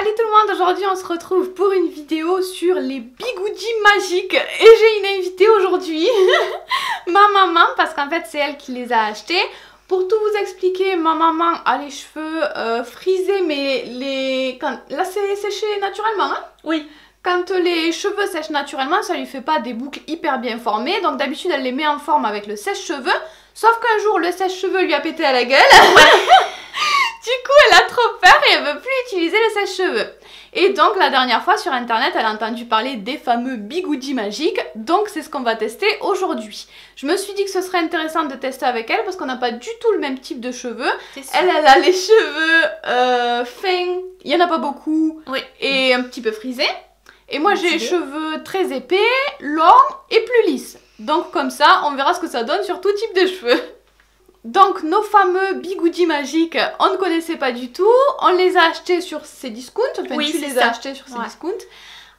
Salut tout le monde, aujourd'hui on se retrouve pour une vidéo sur les bigoudis magiques et j'ai une invitée aujourd'hui, ma maman, parce qu'en fait c'est elle qui les a achetés. Pour tout vous expliquer, ma maman a les cheveux euh, frisés mais les... Quand... là c'est séché naturellement hein? Oui. Quand les cheveux sèchent naturellement, ça lui fait pas des boucles hyper bien formées, donc d'habitude elle les met en forme avec le sèche-cheveux, sauf qu'un jour le sèche-cheveux lui a pété à la gueule. Du coup, elle a trop peur et elle veut plus utiliser le sèche-cheveux. Et donc, la dernière fois sur internet, elle a entendu parler des fameux bigoudis magiques. Donc, c'est ce qu'on va tester aujourd'hui. Je me suis dit que ce serait intéressant de tester avec elle parce qu'on n'a pas du tout le même type de cheveux. Elle, elle a les cheveux euh, fins, il y en a pas beaucoup, Oui. et un petit peu frisés. Et moi, j'ai les cheveux très épais, longs et plus lisses. Donc, comme ça, on verra ce que ça donne sur tout type de cheveux. Donc nos fameux bigoudis magiques, on ne connaissait pas du tout. On les a achetés sur ces discounts. Enfin, Oui, tu les ça. as achetés sur ces Ouais. discounts.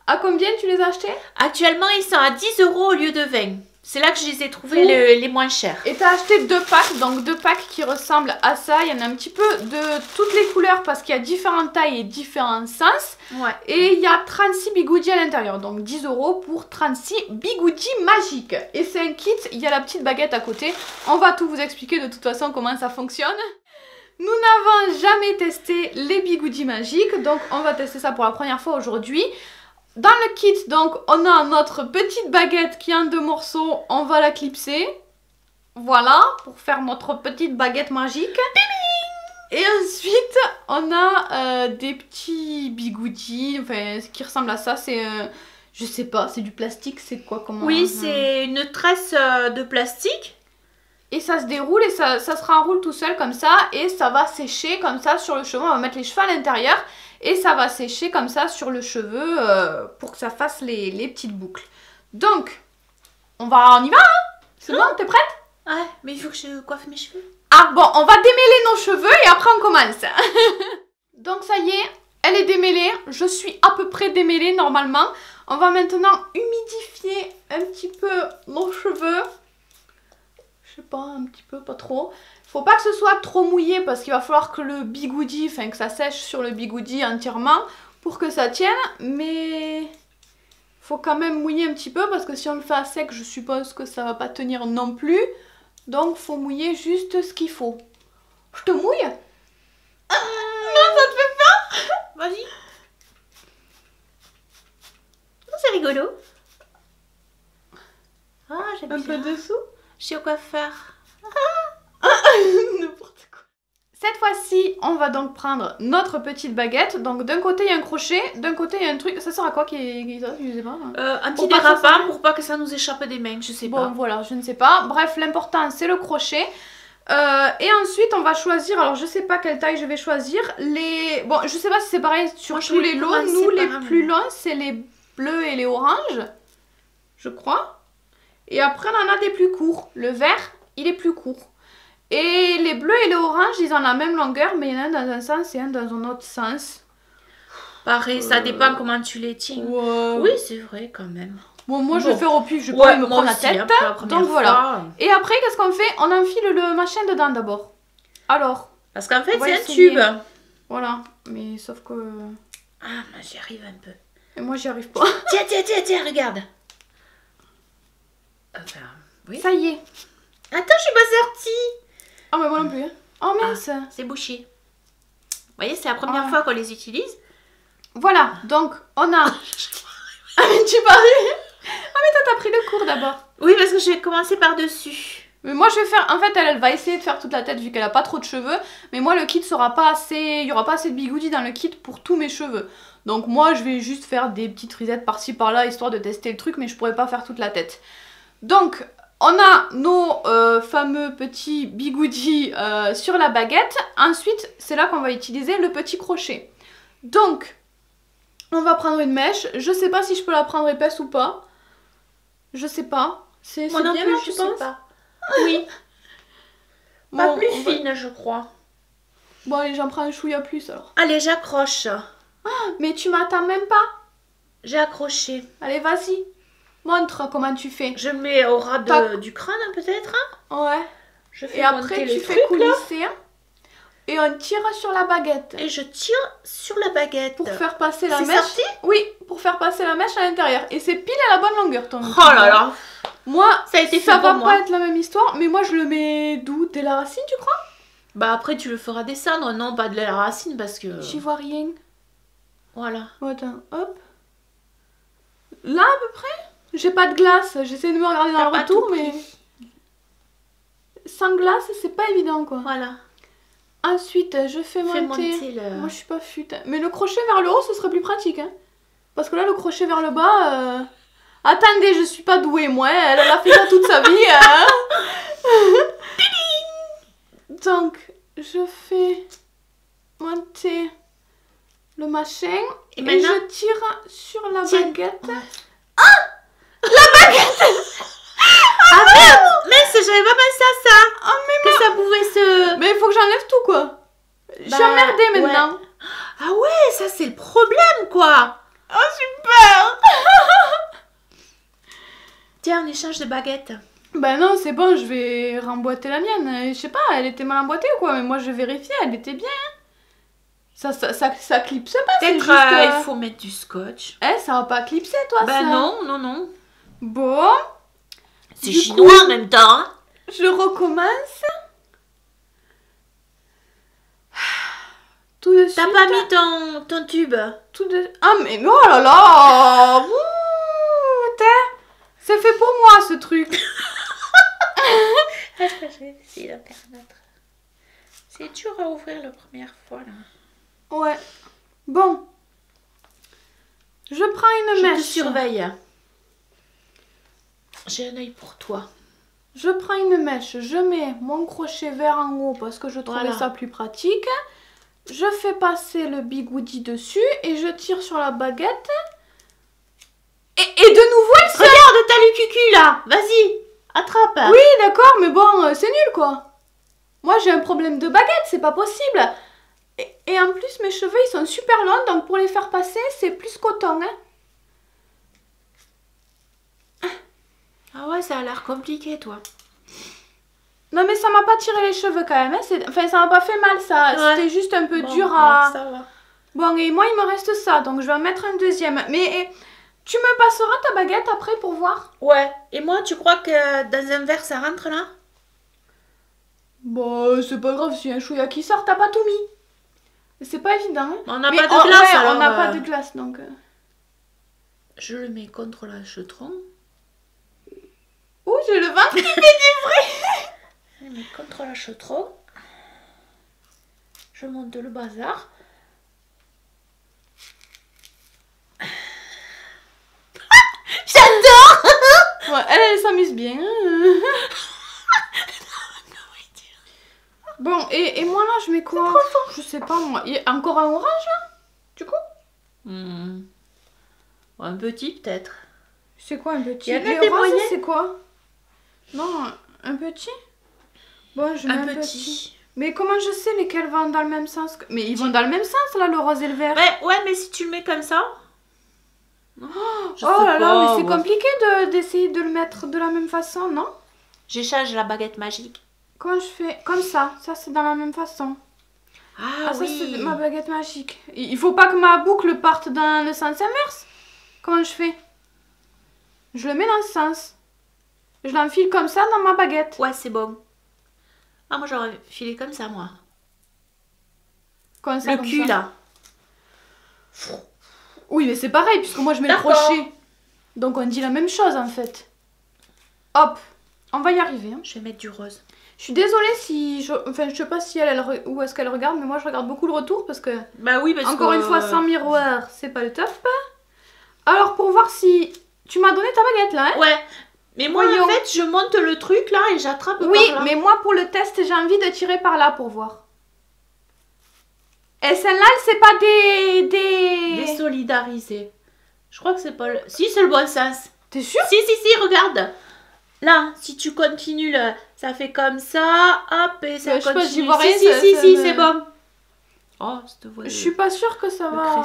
À combien tu les as achetés? Actuellement, ils sont à 10 euros au lieu de 20. C'est là que je les ai trouvés le- les moins chers. Et t'as acheté deux packs, donc deux packs qui ressemblent à ça. Il y en a un petit peu de toutes les couleurs parce qu'il y a différentes tailles et différents sens. Ouais. Et il y a 36 bigoudis à l'intérieur, donc 10 euros pour 36 bigoudis magiques. Et c'est un kit, il y a la petite baguette à côté. On va tout vous expliquer de toute façon comment ça fonctionne. Nous n'avons jamais testé les bigoudis magiques, donc on va tester ça pour la première fois aujourd'hui. Dans le kit, donc, on a notre petite baguette qui est en deux morceaux, on va la clipser. Voilà, pour faire notre petite baguette magique. Et ensuite, on a euh, des petits bigoudis, enfin, ce qui ressemble à ça, c'est, euh, je sais pas, c'est du plastique, c'est quoi comment Oui, c'est une tresse euh, de plastique. Et ça se déroule et ça, ça se renroule tout seul comme ça, et ça va sécher comme ça sur le cheveu, on va mettre les cheveux à l'intérieur, et ça va sécher comme ça sur le cheveu euh, pour que ça fasse les, les petites boucles. Donc, on va, on y va, hein? C'est bon, t'es prête? Ouais, mais il faut que je coiffe mes cheveux. Ah bon, on va démêler nos cheveux et après on commence. Donc ça y est, elle est démêlée. Je suis à peu près démêlée normalement. On va maintenant humidifier un petit peu nos cheveux. Je sais pas, un petit peu, pas trop. Faut pas que ce soit trop mouillé parce qu'il va falloir que le bigoudi, enfin que ça sèche sur le bigoudi entièrement pour que ça tienne. Mais faut quand même mouiller un petit peu parce que si on le fait à sec, je suppose que ça va pas tenir non plus. Donc faut mouiller juste ce qu'il faut. Je te mouille? Non, ça te fait peur Vas-y. Oh, c'est rigolo. Ah, j'aime Un peu dessous Je sais quoi faire. N'importe quoi. Cette fois-ci, on va donc prendre notre petite baguette. Donc d'un côté il y a un crochet, d'un côté il y a un truc. Ça sert à quoi qui est, ça? Je sais pas. Euh, un petit s'enlève. pour pas que ça nous échappe des mains, je sais Bon pas. voilà, je ne sais pas. Bref, l'important c'est le crochet. Euh, et ensuite on va choisir, alors je sais pas quelle taille je vais choisir, les... Bon je sais pas si c'est pareil sur Moi, tous les lots, nous les plus longs c'est les bleus et les oranges, je crois. Et après on en a des plus courts, le vert il est plus court. Et les bleus et les oranges ils ont la même longueur mais il y en a un dans un sens et un dans un autre sens. Pareil, ça Euh, dépend comment tu les tiens. Ouais. Oui, c'est vrai quand même. Bon moi je vais faire au pif, je vais Ouais, pas me prendre la tête. hein, la première donc voilà. fois. Et après, qu'est-ce qu'on fait? On enfile le machin dedans d'abord. Alors, Parce qu'en fait, c'est un tube. voilà. Mais sauf que. Ah, moi j'y arrive un peu. Et moi, j'y arrive pas. Tiens, tiens, tiens, tiens, regarde. Enfin, oui. Ça y est. Attends, je suis pas sortie. Ah, mais moi non plus. hein. Oh mince. C'est bouché. Vous voyez, c'est la première Ah. fois qu'on les utilise. Voilà, donc on a. ah, mais tu paries Ah, mais toi, t'as pris le cours d'abord. Oui, parce que je vais commencer par-dessus. Mais moi, je vais faire. En fait, elle, elle va essayer de faire toute la tête vu qu'elle a pas trop de cheveux. Mais moi, le kit sera pas assez. Il y aura pas assez de bigoudis dans le kit pour tous mes cheveux. Donc, moi, je vais juste faire des petites frisettes par-ci par-là histoire de tester le truc, mais je pourrais pas faire toute la tête. Donc, on a nos euh, fameux petits bigoudis euh, sur la baguette. Ensuite, c'est là qu'on va utiliser le petit crochet. Donc, on va prendre une mèche. Je sais pas si je peux la prendre épaisse ou pas. Je sais pas. C'est c'est non bien, plus, je sais penses? pas. Oui, Bon, pas plus va- fine, je crois. Bon, allez, j'en prends un chouïa plus alors. Allez, j'accroche. Mais tu m'attends même pas. J'ai accroché. Allez, vas-y. Montre comment tu fais. Je mets au ras de- du crâne, peut-être. hein Ouais. Je fais Et après, tu fais truc, là. coulisser. et on tire sur la baguette. Et je tire sur la baguette. Pour faire passer la C'est mèche. sorti? Oui, pour faire passer la mèche à l'intérieur. Et c'est pile à la bonne longueur ton. Oh là là. Moi, Ça a été ça va moi. pas être la même histoire, mais moi je le mets d'où? Dès la racine, tu crois? Bah après tu le feras descendre, non pas de la racine parce que... J'y vois rien. Voilà. Attends, hop. Là à peu près? J'ai pas de glace. J'essaie de me regarder dans le retour, mais. Sans glace, c'est pas évident quoi. Voilà. Ensuite, je fais Fais monter. monter le... Moi je suis pas fute. Mais le crochet vers le haut, ce serait plus pratique. Hein. Parce que là, le crochet vers le bas. euh, Attendez, je suis pas douée, moi. Elle, elle a fait ça toute sa vie. hein. Donc, je fais monter le machin. Et Et, je tire sur la baguette. Ah merde Mince, j'avais pas pensé à ça Oh, mais Que ça pouvait se... Mais il faut que j'enlève tout, quoi. je suis Bah, emmerdée ouais. maintenant. Ah ouais, ça c'est le problème quoi Oh, super Tiens, on échange de baguettes. Ben non, c'est bon, je vais remboîter la mienne. Je sais pas, elle était mal emboîtée ou quoi, mais moi je vérifie, elle était bien. Ça, ça, ça, ça clipse pas, c'est Peut-être juste... euh, euh, il faut mettre du scotch. Eh, ça va pas clipser, toi, bah ça non, non, non. Bon, C'est chinois coup- en même temps. hein. je recommence. Tout de suite. T'as pas mis ton, ton tube Tout de... Ah, mais oh là là Ouh, C'est fait pour moi, ce truc. Je vais essayer autre. C'est dur à ouvrir la première fois là. Ouais. Bon. Je prends une Je mèche. te surveille. J'ai un œil pour toi. Je prends une mèche, je mets mon crochet vert en haut parce que je trouvais Voilà. ça plus pratique. Je fais passer le bigoudi dessus et je tire sur la baguette. Et, et de nouveau elle se... Regarde, t'as le cucu là. Vas-y, attrape. Oui, d'accord, mais bon, euh, c'est nul quoi. Moi j'ai un problème de baguette, c'est pas possible. Et, et en plus, mes cheveux ils sont super longs, donc pour les faire passer, c'est plus coton. Hein. Ah ouais, ça a l'air compliqué toi. Non, mais ça m'a pas tiré les cheveux quand même. Hein. Enfin, ça m'a pas fait mal, ça. Ouais. C'était juste un peu Bon, dur ouais, à. Ça va. Bon, et moi, il me reste ça, donc je vais en mettre un deuxième. Mais tu me passeras ta baguette après pour voir? Ouais. Et moi, tu crois que dans un verre ça rentre là? Bon, c'est pas grave, si un chouïa qui sort, t'as pas tout mis. C'est pas évident. Hein. On n'a pas de glace ouais, alors. on n'a euh, pas de glace, donc. euh. Je le mets contre la chetron. Ouh, j'ai le ventre qui Je le mets contre la chetron. Je monte le bazar. Ouais, elle, elle s'amuse bien. bon, et, et moi là, je mets quoi? Je sais pas moi. Il y a encore un orange là Du coup? Hmm. Un petit peut-être. C'est quoi un petit? Il y a des moyens c'est quoi? Non, un petit Bon, je mets Un un, petit. petit. Mais comment je sais lesquels vont dans le même sens que- Mais ils vont dans le même sens là, le rose et le vert. Ouais, ouais, mais si tu le mets comme ça. Je oh sais là là, mais c'est ouais. compliqué de- d'essayer de, le mettre de la même façon, non? J'échange la baguette magique. Comment je fais? Comme ça, ça c'est dans la même façon. Ah, Ah, ça oui. c'est ma baguette magique. Il il faut pas que ma boucle parte dans le sens inverse? Comment je fais? Je le mets dans ce sens. Je l'enfile comme ça dans ma baguette. Ouais, c'est bon. Ah, moi j'aurais filé comme ça, moi. Comme ça, le comme cul ça. là. Oui, mais c'est pareil, puisque moi je mets le crochet. Donc on dit la même chose en fait. Hop, on va y arriver. hein. Je vais mettre du rose. Je suis désolée si. Je... Enfin, je sais pas si elle, elle où est-ce qu'elle regarde, mais moi je regarde beaucoup le retour parce que, Bah oui, parce encore que, une fois, sans miroir, c'est pas le top. Alors, pour voir si. Tu m'as donné ta baguette là, hein Ouais. Mais moi, Voyons. en fait, je monte le truc là et j'attrape Oui, par là. mais moi pour le test, j'ai envie de tirer par là pour voir. Et celle-là, c'est pas des. des. Désolidarisé. Je crois que c'est pas le... Si, c'est le bon sens. T'es sûr? Si, si, si, regarde. Là, si tu continues, le... ça fait comme ça, hop, et ça Ouais, je sais pas, continue. vois si, rien, si, ça- si, ça si, me- c'est bon. Oh, cette voix Je suis pas sûre que ça va.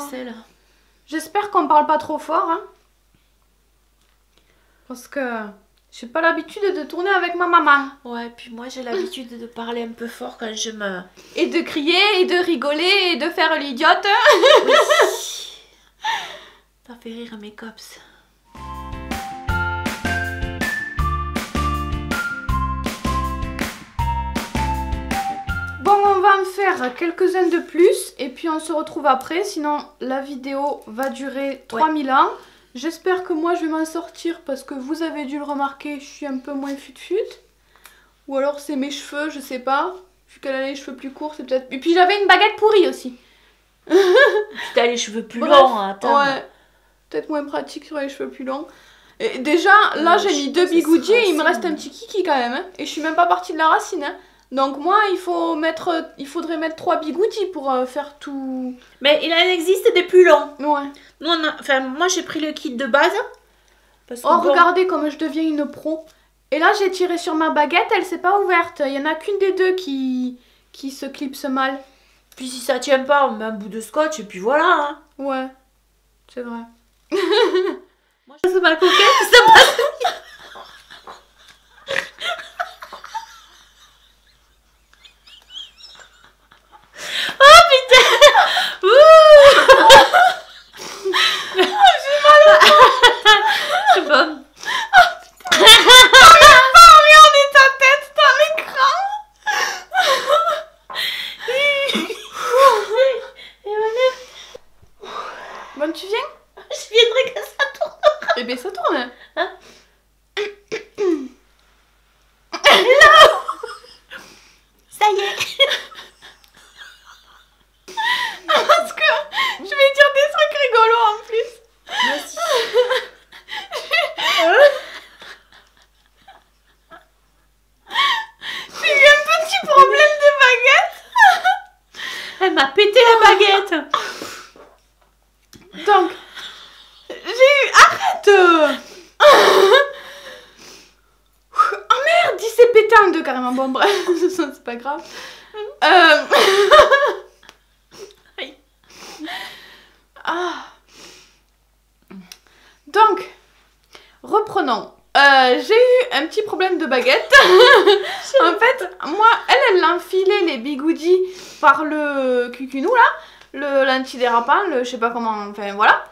J'espère qu'on parle pas trop fort, hein. Parce que J'ai pas l'habitude de tourner avec ma maman. Ouais, puis moi j'ai l'habitude de parler un peu fort quand je me. Et de crier, et de rigoler, et de faire l'idiote. Oui. Ça fait rire mes cops. Bon, on va en faire quelques-uns de plus et puis on se retrouve après. Sinon, la vidéo va durer 3000 ans. J'espère que moi je vais m'en sortir parce que vous avez dû le remarquer, je suis un peu moins fut-fut. Ou alors c'est mes cheveux, je sais pas. Vu qu'elle a les cheveux plus courts, c'est peut-être. Et puis j'avais une baguette pourrie aussi. T'as les cheveux plus Bref, longs, hein, attends. Ouais. Peut-être moins pratique sur les cheveux plus longs. Et déjà, là Euh, j'ai mis deux bigoudis et il me reste un petit kiki quand même. hein. Et je suis même pas partie de la racine. hein. Donc moi, il faut mettre, il faudrait mettre trois bigoudis pour euh, faire tout. Mais il en existe des plus longs. Ouais. Nous, on a- Enfin, moi j'ai pris le kit de base. Parce que Oh, bon, regardez comme je deviens une pro. Et là, j'ai tiré sur ma baguette, elle s'est pas ouverte. Il y en a qu'une des deux qui, qui se clipse mal. Puis si ça tient pas, on met un bout de scotch et puis voilà. Hein. Ouais, c'est vrai. Moi, je fais ma coquette, ça passe. oh putain Ouh C'est bon. Regardez ta tête dans l'écran Et voilà. Bon, tu viens Je viendrai que ça tourne. Eh bien, ça tourne. Hein Ça y est. Parce que je vais dire des trucs rigolos en plus. Vas-y. J'ai eu un petit problème de baguette. Elle m'a pété la baguette. Donc, j'ai eu... Arrête Oh merde, il s'est pété en deux carrément. Bon, bref, c'est pas grave. Euh... Ah. Donc, reprenons. Euh, j'ai eu un petit problème de baguette. en fait, moi, elle, elle l'a enfilé les bigoudis par le cucunou là, le l'antidérapant, le je sais pas comment, enfin voilà.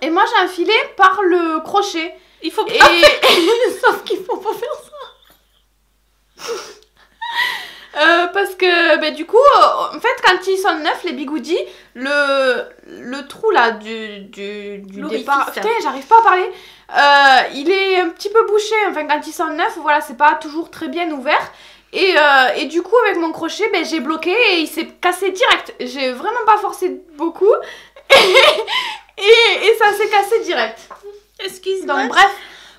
Et moi, j'ai enfilé par le crochet. Il faut Et sauf qu'il faut pas faire ça. Euh, parce que bah, du coup, euh, en fait, quand ils sont neufs, les bigoudis, le, le trou là du, du, du départ. Putain, j'arrive pas à parler. Euh, il est un petit peu bouché. Enfin, quand ils sont neufs, voilà, c'est pas toujours très bien ouvert. Et, et du coup, avec mon crochet, ben, j'ai bloqué et il s'est cassé direct. J'ai vraiment pas forcé beaucoup. Et, et ça s'est cassé direct. Excuse-moi. Donc bref,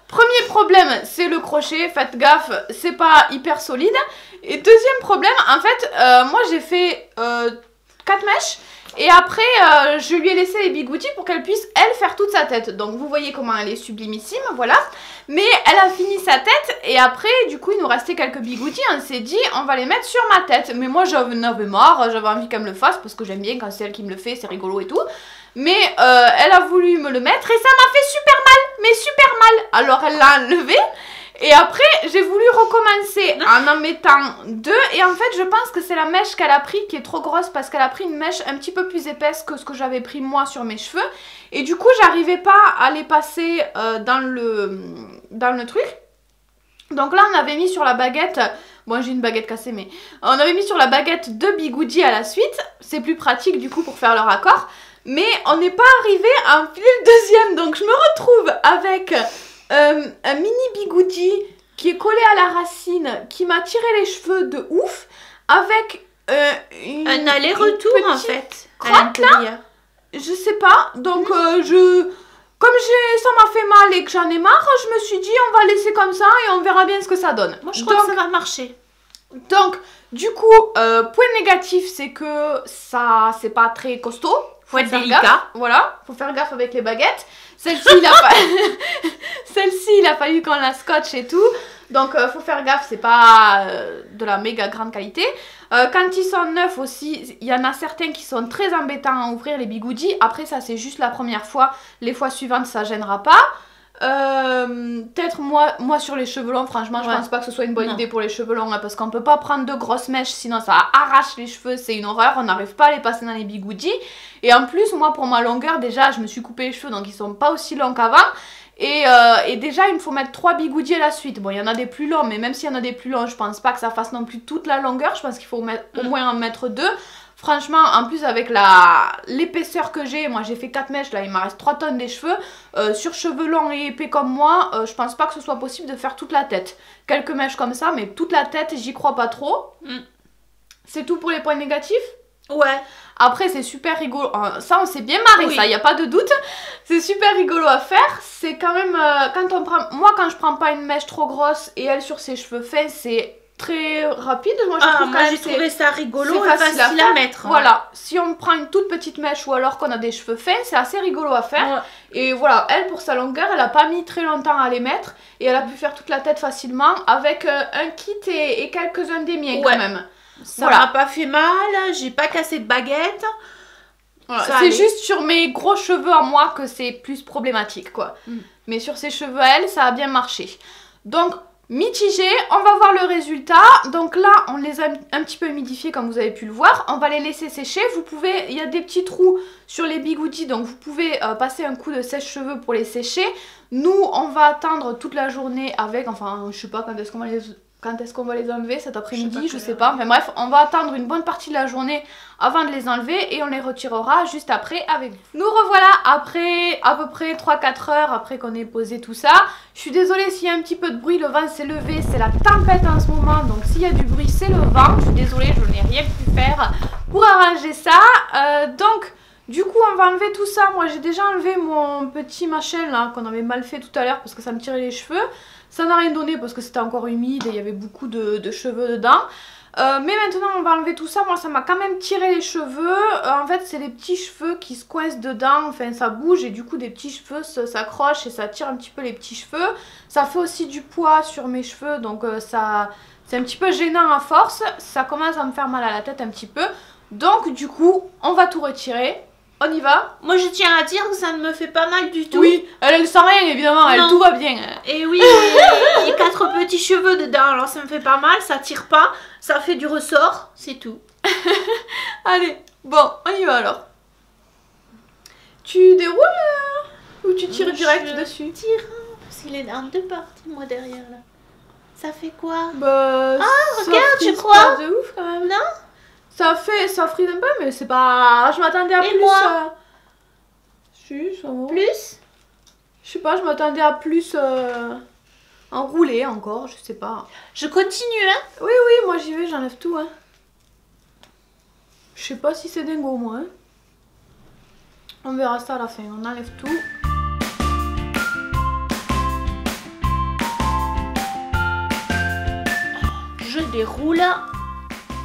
premier problème, c'est le crochet. Faites gaffe, c'est pas hyper solide. Et deuxième problème, en fait, euh, moi j'ai fait 4 mèches. Et après, euh, je lui ai laissé les bigoudis pour qu'elle puisse, elle, faire toute sa tête. Donc vous voyez comment elle est sublimissime, voilà. Mais elle a fini sa tête et après, du coup, il nous restait quelques bigoudis. On s'est dit, on va les mettre sur ma tête. Mais moi, j'en avais marre, j'avais envie qu'elle me le fasse parce que j'aime bien quand c'est elle qui me le fait, c'est rigolo et tout. Mais euh, elle a voulu me le mettre et ça m'a fait super mal, mais super mal. Alors elle l'a enlevé et après j'ai voulu recommencer en en mettant deux et en fait je pense que c'est la mèche qu'elle a pris qui est trop grosse parce qu'elle a pris une mèche un petit peu plus épaisse que ce que j'avais pris moi sur mes cheveux et du coup j'arrivais pas à les passer euh, dans le dans le truc. Donc là on avait mis sur la baguette Bon, j'ai une baguette cassée, mais on avait mis sur la baguette deux bigoudis à la suite. C'est plus pratique du coup pour faire le raccord. Mais on n'est pas arrivé à enfiler le deuxième. Donc je me retrouve avec euh, un mini bigoudi qui est collé à la racine, qui m'a tiré les cheveux de ouf, avec euh, une, Un aller-retour en fait. crotte, là. Je sais pas. Donc euh, je... Comme ça m'a fait mal et que j'en ai marre, je me suis dit on va laisser comme ça et on verra bien ce que ça donne. Moi je crois Donc, que ça va marcher. donc, du coup, euh, point négatif, c'est que ça, c'est pas très costaud. Faut être faire délicat. gaffe, Voilà, faut faire gaffe avec les baguettes. Celle-ci, il a Celle-ci, il a fallu qu'on la scotche et tout. Donc, euh, faut faire gaffe, c'est pas euh, de la méga grande qualité. Euh, quand ils sont neufs aussi, il y en a certains qui sont très embêtants à ouvrir les bigoudis. Après, ça, c'est juste la première fois. Les fois suivantes, ça gênera pas. Euh, Peut-être moi, moi sur les cheveux longs, franchement, je Ouais. pense pas que ce soit une bonne Non. idée pour les cheveux longs, hein, parce qu'on peut pas prendre de grosses mèches, sinon ça arrache les cheveux, c'est une horreur, on n'arrive pas à les passer dans les bigoudis. Et en plus, moi pour ma longueur, déjà, je me suis coupé les cheveux, donc ils sont pas aussi longs qu'avant. Et, euh, et déjà, il me faut mettre trois bigoudis à la suite. Bon, il y en a des plus longs, mais même s'il y en a des plus longs, je pense pas que ça fasse non plus toute la longueur. Je pense qu'il faut mettre, au Mm. moins en mettre deux. Franchement, en plus avec la l'épaisseur que j'ai, moi j'ai fait 4 mèches, là il m'en reste 3 tonnes des cheveux. Euh, sur cheveux longs et épais comme moi, euh, je pense pas que ce soit possible de faire toute la tête. Quelques mèches comme ça, mais toute la tête, j'y crois pas trop. Mm. C'est tout pour les points négatifs? Ouais. après, c'est super rigolo. Euh, Ça, on s'est bien marré, Oui. ça, y a pas de doute. C'est super rigolo à faire. C'est quand même. euh, quand on prend... Moi, quand je prends pas une mèche trop grosse et elle sur ses cheveux fins, c'est très rapide. Moi, je Ah, trouve moi j'ai trouvé ça rigolo c'est et facile facile, à mettre. hein. Voilà, si on prend une toute petite mèche ou alors qu'on a des cheveux fins, c'est assez rigolo à faire. Ouais. Et voilà, elle pour sa longueur, elle a pas mis très longtemps à les mettre et elle a pu faire toute la tête facilement avec euh, un kit et, et quelques-uns des miens Ouais. quand même. Ça Voilà. m'a pas fait mal, j'ai pas cassé de baguette. Voilà, c'est juste sur mes gros cheveux à moi que c'est plus problématique quoi. Mm. Mais sur ses cheveux à elle, ça a bien marché. Donc mitigé, on va voir le résultat. Donc là, on les a un petit peu humidifiés comme vous avez pu le voir. On va les laisser sécher. Vous pouvez, il y a des petits trous sur les bigoudis, donc vous pouvez euh, passer un coup de sèche-cheveux pour les sécher. Nous, on va attendre toute la journée avec, enfin, je sais pas quand est-ce qu'on va les quand est-ce qu'on va les enlever cet après-midi, je sais pas. Mais bref, on va attendre une bonne partie de la journée avant de les enlever et on les retirera juste après avec vous. Nous revoilà après à peu près 3-4 heures après qu'on ait posé tout ça. Je suis désolée s'il y a un petit peu de bruit, le vent s'est levé, c'est la tempête en ce moment, donc s'il y a du bruit c'est le vent. Je suis désolée, je n'ai rien pu faire pour arranger ça. Euh, donc du coup on va enlever tout ça. Moi j'ai déjà enlevé mon petit machin là qu'on avait mal fait tout à l'heure parce que ça me tirait les cheveux. Ça n'a rien donné parce que c'était encore humide et il y avait beaucoup de, cheveux dedans. Euh, mais maintenant on va enlever tout ça, moi ça m'a quand même tiré les cheveux, Euh, en fait c'est les petits cheveux qui se dedans, enfin ça bouge et du coup des petits cheveux s'accrochent et ça tire un petit peu les petits cheveux. Ça fait aussi du poids sur mes cheveux donc euh, ça c'est un petit peu gênant à force, ça commence à me faire mal à la tête un petit peu. Donc du coup on va tout retirer, on y va Moi je tiens à dire que ça ne me fait pas mal du tout. Oui, elle, elle sent rien évidemment, elle tout va bien. Et oui, il y a quatre petits cheveux dedans, alors ça me fait pas mal, ça tire pas, ça fait du ressort, c'est tout. Allez, bon, on y va alors. Tu déroules euh, ou tu tires Je direct dessus Tire, parce qu'il est en deux parties, moi derrière là. Ça fait quoi Bah, ah, regarde, je crois. de ouf quand même. Non Ça fait, ça frise un peu, mais c'est pas. Je m'attendais à Et plus. moi euh, Si, ça va. Plus Je sais pas, je m'attendais à plus euh, enroulé encore, je sais pas. Je continue, hein Oui, oui, moi j'y vais, j'enlève tout, hein. Je sais pas si c'est dingo, moi. hein. On verra ça à la fin, on enlève tout. Je déroule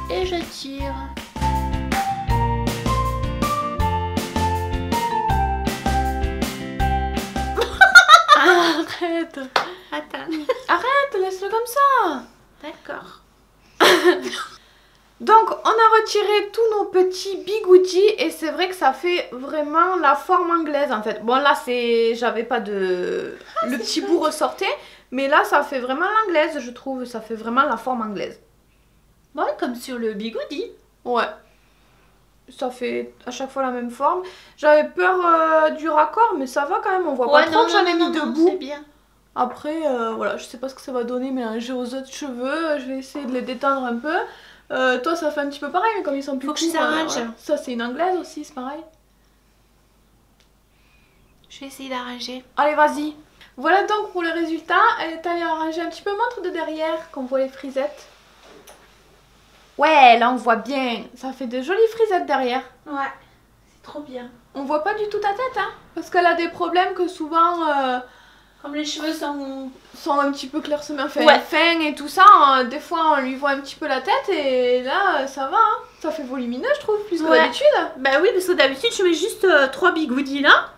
et je tire. Arrête Attends. Arrête, laisse-le comme ça D'accord. Donc, on a retiré tous nos petits bigoudis et c'est vrai que ça fait vraiment la forme anglaise en fait. Bon, là, c'est. J'avais pas de. Le petit bout ressortait, mais là, ça fait vraiment l'anglaise, je trouve. Ça fait vraiment la forme anglaise. Ouais, comme sur le bigoudi. Ouais. Ça fait à chaque fois la même forme. J'avais peur euh, du raccord, mais ça va quand même. On voit pas trop que j'en ai mis debout. C'est bien. Après, euh, voilà, je sais pas ce que ça va donner mélanger aux autres cheveux. Je vais essayer de les détendre un peu. Euh, toi, ça fait un petit peu pareil, mais comme ils sont plus Faut que je s'arrange. euh, Ça, c'est une anglaise aussi, c'est pareil. Je vais essayer d'arranger. Allez, vas-y. Voilà donc pour le résultat. Elle est allée arranger un petit peu montre de derrière, qu'on voit les frisettes. Ouais, là on voit bien. Ça fait de jolies frisettes derrière. Ouais, c'est trop bien. On voit pas du tout ta tête, hein. Parce qu'elle a des problèmes que souvent euh, Comme les cheveux sont... sont un petit peu clairsemés, enfin, Ouais. fins et tout ça. hein. Des fois, on lui voit un petit peu la tête et là, euh, ça va. Hein. Ça fait volumineux, je trouve, plus que Ouais. d'habitude. Bah oui, parce que d'habitude, je mets juste euh, trois bigoudis là.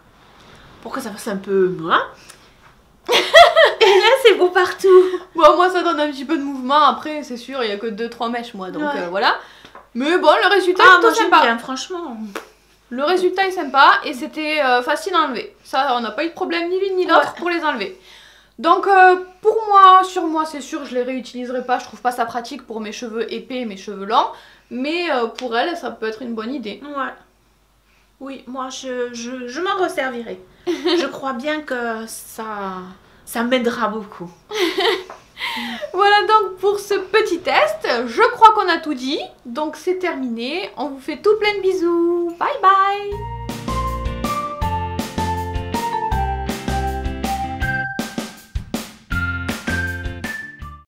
Pour que ça fasse un peu moins. Et là, c'est beau partout. Bon, moi, ça donne un petit peu de mouvement. Après, c'est sûr, il y a que 2-3 mèches, moi. Donc Ouais. euh, voilà. Mais bon, le résultat Ah, est moi j'aime sympa. bien, franchement. Le résultat est sympa et c'était euh, facile à enlever. Ça, on n'a pas eu de problème ni l'une ni l'autre pour les enlever. Donc euh, pour moi, sur moi c'est sûr, je les réutiliserai pas. Je trouve pas ça pratique pour mes cheveux épais, mes cheveux longs. Mais pour elle, ça peut être une bonne idée. Ouais. Oui, moi je, je, je m'en resservirai. je crois bien que ça, ça m'aidera beaucoup. Voilà donc pour ce petit test. Je crois qu'on a tout dit. Donc c'est terminé. On vous fait tout plein de bisous. Bye bye